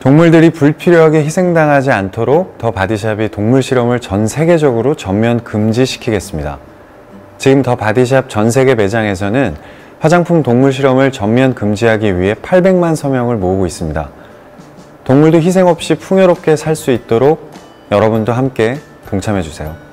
동물들이 불필요하게 희생당하지 않도록 더 바디샵이 동물 실험을 전 세계적으로 전면 금지시키겠습니다. 지금 더 바디샵 전 세계 매장에서는 화장품 동물 실험을 전면 금지하기 위해 800만 서명을 모으고 있습니다. 동물도 희생 없이 풍요롭게 살 수 있도록 여러분도 함께 동참해 주세요.